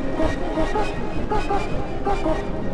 Cocos, cocos, cocos, cocos.